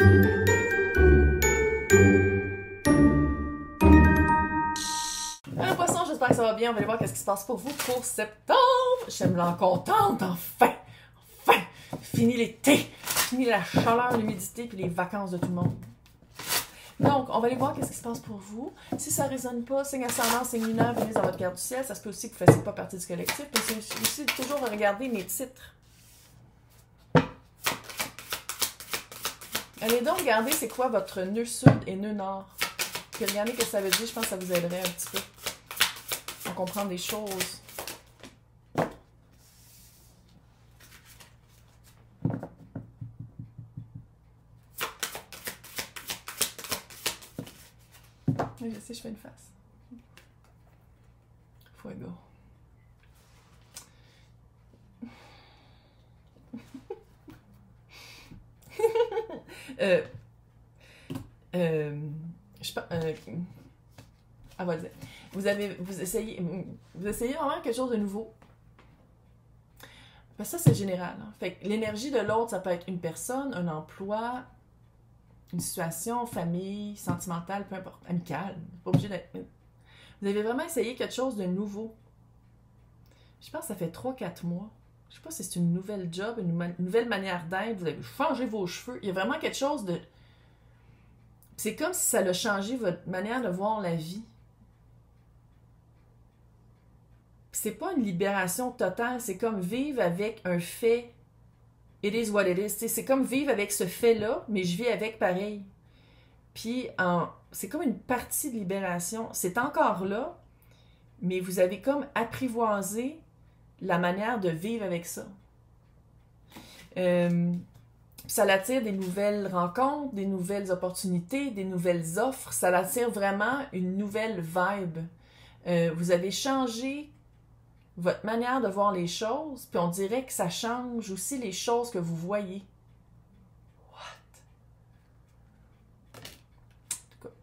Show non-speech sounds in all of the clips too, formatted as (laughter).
Un poisson, j'espère que ça va bien. On va aller voir qu'est-ce qui se passe pour vous pour septembre. Je me l'en contente, enfin! Enfin! Fini l'été! Fini la chaleur, l'humidité puis les vacances de tout le monde. Donc, on va aller voir qu'est-ce qui se passe pour vous. Si ça ne résonne pas, signe ascendant, signe lunaire, venez dans votre carte du ciel. Ça se peut aussi que vous ne fassiez pas partie du collectif. Mais c'est aussi toujours regarder mes titres. Allez donc regarder c'est quoi votre nœud sud et nœud nord. Puis regardez ce que ça veut dire, je pense que ça vous aiderait un petit peu à comprendre des choses. Je sais, je fais une face. Fuego. Euh, euh, je, euh, ah. Vous avez, vous essayez, vous essayez vraiment quelque chose de nouveau? Ça, c'est général. Hein. L'énergie de l'autre, ça peut être une personne, un emploi, une situation, famille, sentimentale, peu importe, amicale. Pas. Vous avez vraiment essayé quelque chose de nouveau. Je pense que ça fait 3-4 mois. Je sais pas si c'est une nouvelle job, une, nouvelle manière d'être. Vous avez changé vos cheveux. Il y a vraiment quelque chose de. C'est comme si ça a changé votre manière de voir la vie. C'est pas une libération totale, c'est comme vivre avec un fait it is what it is. C'est comme vivre avec ce fait-là, mais je vis avec pareil. Puis c'est comme une partie de libération. C'est encore là, mais vous avez comme apprivoisé la manière de vivre avec ça. Euh, ça l'attire des nouvelles rencontres, des nouvelles opportunités, des nouvelles offres. Ça l'attire vraiment une nouvelle vibe. Euh, vous avez changé votre manière de voir les choses, puis on dirait que ça change aussi les choses que vous voyez. What? En tout cas.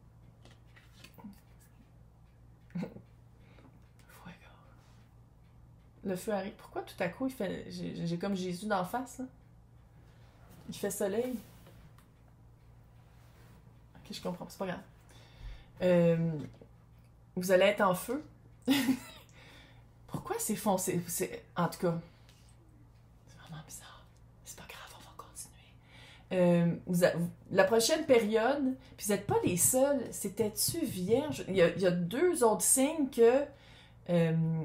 Le feu arrive. Pourquoi tout à coup il fait. J'ai comme Jésus d'en face, là? Il fait soleil. Ok, je comprends, c'est pas grave. Euh, vous allez être en feu. (laughs) Pourquoi c'est foncé? En tout cas, c'est vraiment bizarre. C'est pas grave, on va continuer. Euh, la prochaine période, puis vous n'êtes pas les seuls, c'était-tu vierge? Il y, a, deux autres signes que euh,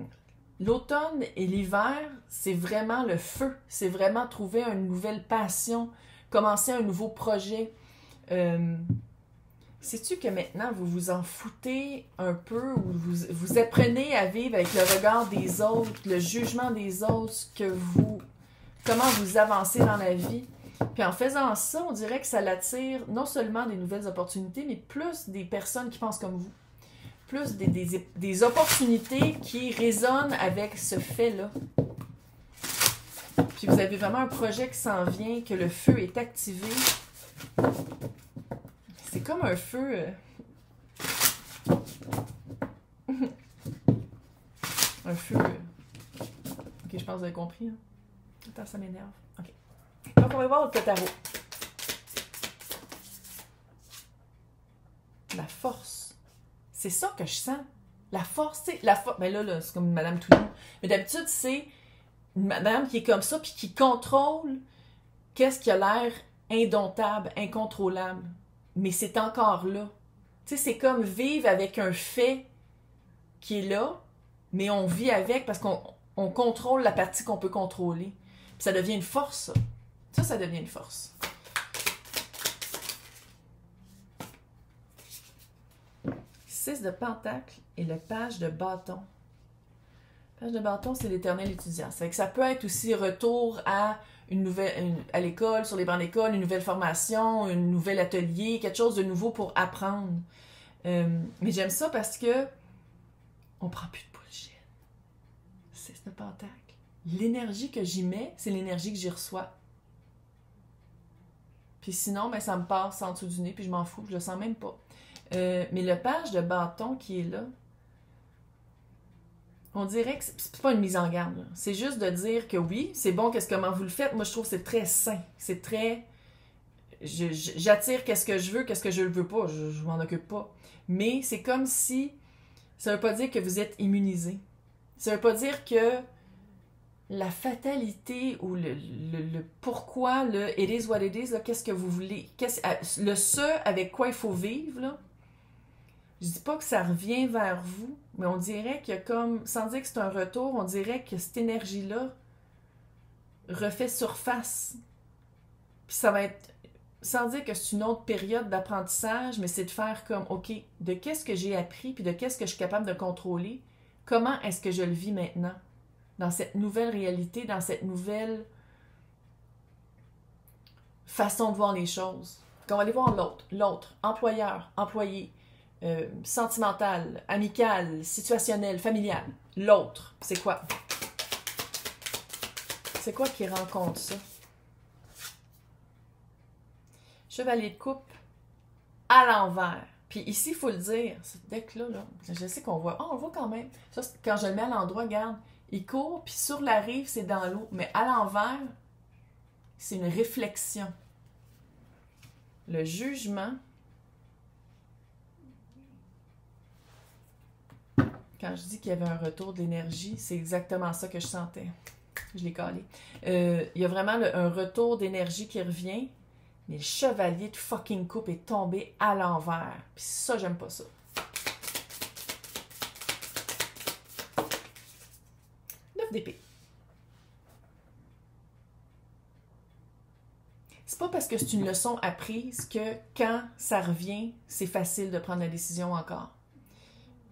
l'automne et l'hiver, c'est vraiment le feu. C'est vraiment trouver une nouvelle passion, commencer un nouveau projet. Euh, Sais-tu que maintenant, vous vous en foutez un peu ou vous, apprenez à vivre avec le regard des autres, le jugement des autres, que vous, comment vous avancez dans la vie? Puis en faisant ça, on dirait que ça l'attire non seulement des nouvelles opportunités, mais plus des personnes qui pensent comme vous. Plus des, des, des opportunités qui résonnent avec ce fait-là. Puis vous avez vraiment un projet qui s'en vient, que le feu est activé. C'est comme un feu. Euh, (laughs) un feu. Euh, ok, je pense que vous avez compris. Hein. Attends, ça m'énerve. Ok. Donc, on va voir le tarot. La force. C'est ça que je sens. La force, c'est la force. Mais ben là, là c'est comme Madame Toulouse. Mais d'habitude, c'est une madame qui est comme ça, puis qui contrôle qu'est-ce qui a l'air indomptable, incontrôlable mais c'est encore là. Tu sais, c'est comme vivre avec un fait qui est là, mais on vit avec parce qu'on contrôle la partie qu'on peut contrôler. Puis ça devient une force. Ça, ça devient une force. Six de pentacle et le page de bâton. Page de bâton, c'est l'éternel étudiant. C'est que ça peut être aussi retour à une nouvelle à l'école, sur les bancs d'école, une nouvelle formation, un nouvel atelier, quelque chose de nouveau pour apprendre. Euh, mais j'aime ça parce que on prend plus de bullshit. C'est ce pentacle. L'énergie que j'y mets, c'est l'énergie que j'y reçois. Puis sinon, ben, ça me passe en dessous du nez, puis je m'en fous, je le sens même pas. Euh, mais le page de bâton qui est là, on dirait que c'est pas une mise en garde. C'est juste de dire que oui, c'est bon, qu'est-ce comment vous le faites. Moi, je trouve que c'est très sain. C'est très. j'attire qu'est-ce que je veux, qu'est-ce que je ne veux pas, je, je m'en occupe pas. Mais c'est comme si ça veut pas dire que vous êtes immunisé. Ça veut pas dire que la fatalité ou le, le, pourquoi, le it is what it is, qu'est-ce que vous voulez, le ce avec quoi il faut vivre, là, je dis pas que ça revient vers vous, mais on dirait que comme, sans dire que c'est un retour, on dirait que cette énergie-là refait surface. Puis ça va être, sans dire que c'est une autre période d'apprentissage, mais c'est de faire comme, OK, de qu'est-ce que j'ai appris, puis de qu'est-ce que je suis capable de contrôler, comment est-ce que je le vis maintenant, dans cette nouvelle réalité, dans cette nouvelle façon de voir les choses. On va aller voir l'autre, l'autre, employeur, employé, euh, sentimental, amical, situationnel, familial. L'autre, c'est quoi? C'est quoi qui rencontre ça? Chevalier de coupe à l'envers. Puis ici, il faut le dire, ce deck-là, là, je sais qu'on voit. Oh, on le voit quand même. Quand je le mets à l'endroit, regarde, il court, puis sur la rive, c'est dans l'eau. Mais à l'envers, c'est une réflexion. Le jugement, Quand je dis qu'il y avait un retour d'énergie, c'est exactement ça que je sentais. Je l'ai calé. Euh, il y a vraiment un retour d'énergie qui revient, mais le chevalier de fucking coupe est tombé à l'envers. Puis ça, j'aime pas ça. Neuf d'épée. C'est pas parce que c'est une leçon apprise que quand ça revient, c'est facile de prendre la décision encore.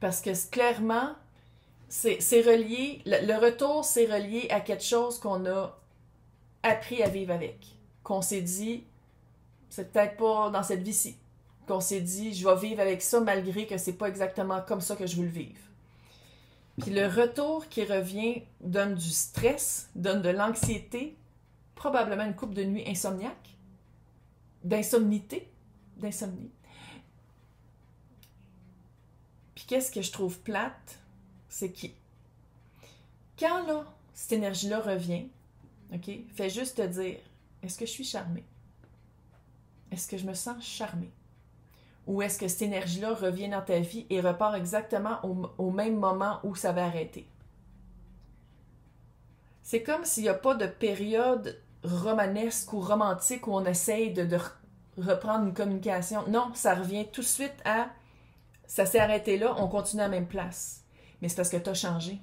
Parce que clairement, c'est relié, le, retour, c'est relié à quelque chose qu'on a appris à vivre avec. Qu'on s'est dit, c'est peut-être pas dans cette vie-ci. Qu'on s'est dit, je vais vivre avec ça malgré que c'est pas exactement comme ça que je veux le vivre. Puis le retour qui revient donne du stress, donne de l'anxiété, probablement une coupe de nuit insomniaque, d'insomnité, d'insomnie. Qu'est-ce que je trouve plate, c'est que quand là, cette énergie-là revient, OK, fais juste te dire est-ce que je suis charmée? Est-ce que je me sens charmée? Ou est-ce que cette énergie-là revient dans ta vie et repart exactement au, même moment où ça va arrêter C'est comme s'il n'y a pas de période romanesque ou romantique où on essaye de reprendre une communication. Non, ça revient tout de suite à ça s'est arrêté là, on continue à la même place. Mais c'est parce que tu as changé.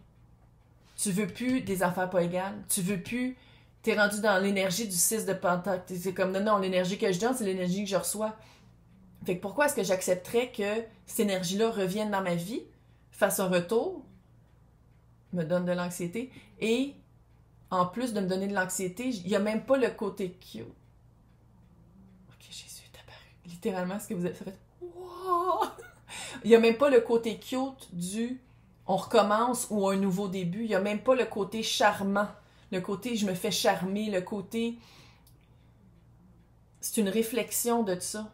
Tu veux plus des affaires pas égales. Tu veux plus. Tu es rendu dans l'énergie du 6 de Pentacle. C'est comme non, non, l'énergie que je donne, c'est l'énergie que je reçois. Fait que pourquoi est-ce que j'accepterais que cette énergie-là revienne dans ma vie, fasse un retour, me donne de l'anxiété, et en plus de me donner de l'anxiété, il n'y a même pas le côté cute. Ok, Jésus est apparu. Littéralement, ce que vous avez fait. Il n'y a même pas le côté cute du on recommence ou un nouveau début. Il n'y a même pas le côté charmant, le côté je me fais charmer, le côté. C'est une réflexion de ça,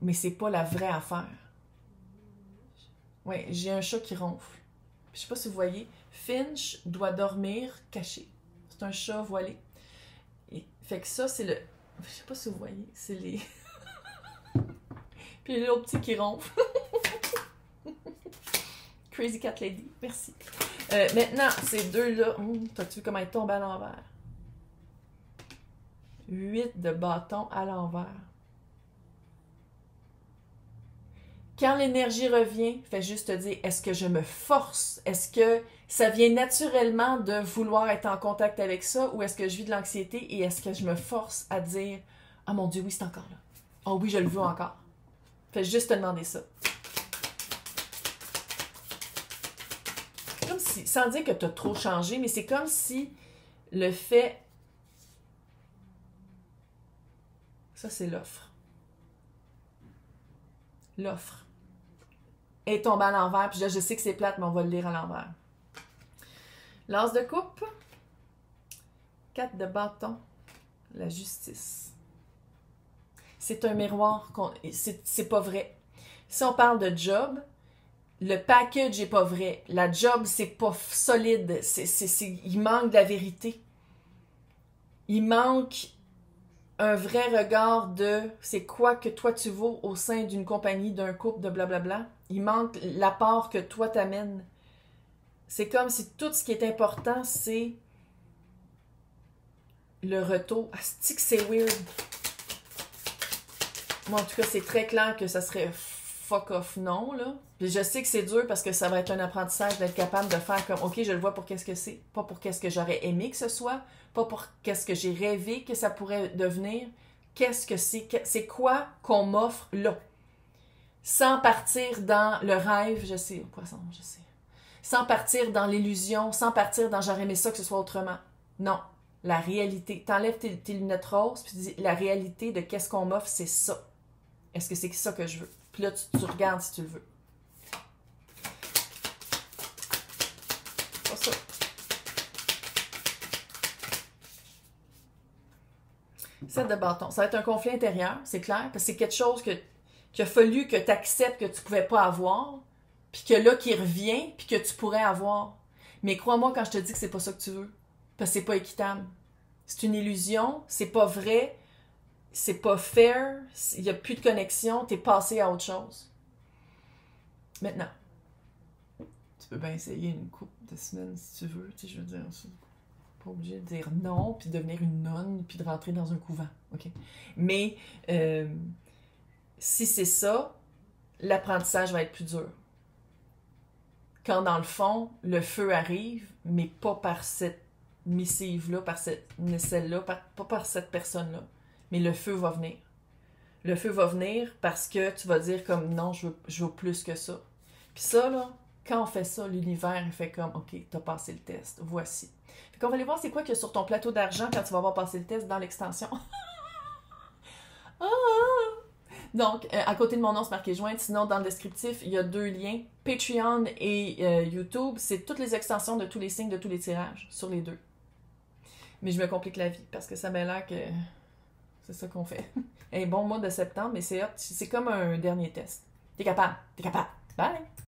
mais c'est pas la vraie affaire. Ouais, j'ai un chat qui ronfle. Je sais pas si vous voyez. Finch doit dormir caché. C'est un chat voilé. Et, fait que ça, c'est le. Je sais pas si vous voyez. C'est les. (laughs) Puis l'autre petit qui ronfle. (laughs) Crazy Cat Lady, merci. Euh, maintenant, ces deux-là, hum, t'as-tu vu comment ils tombent à l'envers? 8 de bâton à l'envers. Quand l'énergie revient, fais juste te dire est-ce que je me force? Est-ce que ça vient naturellement de vouloir être en contact avec ça ou est-ce que je vis de l'anxiété et est-ce que je me force à dire Ah mon Dieu, oui, c'est encore là. Oh oui, je le veux encore. Fais juste te demander ça. Sans dire que tu as trop changé, mais c'est comme si le fait. Ça, c'est l'offre. L'offre. Est tombée à l'envers, puis là, je sais que c'est plate, mais on va le lire à l'envers. L'as de coupe. 4 de bâton. La justice. C'est un miroir. C'est pas vrai. Si on parle de job, le package est pas vrai. La job, c'est pas solide. C'est, il manque de la vérité. Il manque un vrai regard de c'est quoi que toi tu vaux au sein d'une compagnie, d'un couple, de blablabla. Il manque l'apport que toi t'amènes. C'est comme si tout ce qui est important, c'est le retour. Ah, c'est weird. Moi, en tout cas, c'est très clair que ça serait fuck off non, là. Puis je sais que c'est dur parce que ça va être un apprentissage d'être capable de faire comme, OK, je le vois pour qu'est-ce que c'est, pas pour qu'est-ce que j'aurais aimé que ce soit, pas pour qu'est-ce que j'ai rêvé que ça pourrait devenir. Qu'est-ce que c'est, c'est quoi qu'on m'offre là? Sans partir dans le rêve, je sais, poisson, je sais. Sans partir dans l'illusion, sans partir dans j'aurais aimé ça que ce soit autrement. Non, la réalité. T'enlèves tes, tes lunettes roses, puis tu dis la réalité de qu'est-ce qu'on m'offre, c'est ça. Est-ce que c'est ça que je veux? Puis là, tu, regardes si tu le veux. Pas ça. Set de bâton. Ça va être un conflit intérieur, c'est clair, parce que c'est quelque chose que, qu'il a fallu que tu acceptes que tu pouvais pas avoir, puis que là, qui revient, puis que tu pourrais avoir. Mais crois-moi quand je te dis que c'est pas ça que tu veux, parce que c'est pas équitable. C'est une illusion, c'est pas vrai, c'est pas fair, il n'y a plus de connexion, tu es passé à autre chose. Maintenant, tu peux bien essayer une coupe de semaines si tu veux, tu je veux dire, pas obligé de dire non, puis devenir une nonne, puis de rentrer dans un couvent, ok? Mais euh, si c'est ça, l'apprentissage va être plus dur. Quand dans le fond, le feu arrive, mais pas par cette missive-là, par cette celle-là, pas par cette personne-là mais le feu va venir. Le feu va venir parce que tu vas dire comme non, je veux, plus que ça. Puis ça, là, quand on fait ça, l'univers, fait comme OK, t'as passé le test, voici. Fait qu'on va aller voir c'est quoi qu'il y a sur ton plateau d'argent quand tu vas avoir passé le test dans l'extension. (laughs) Ah! Donc, euh, à côté de mon nom, c'est marqué jointe. Sinon, dans le descriptif, il y a deux liens. Patreon et euh, YouTube, c'est toutes les extensions de tous les signes, de tous les tirages sur les deux. Mais je me complique la vie parce que ça m'a l'air que c'est ça qu'on fait. (laughs) Un bon mois de septembre, mais c'est comme un dernier test. T'es capable, t'es capable. Bye!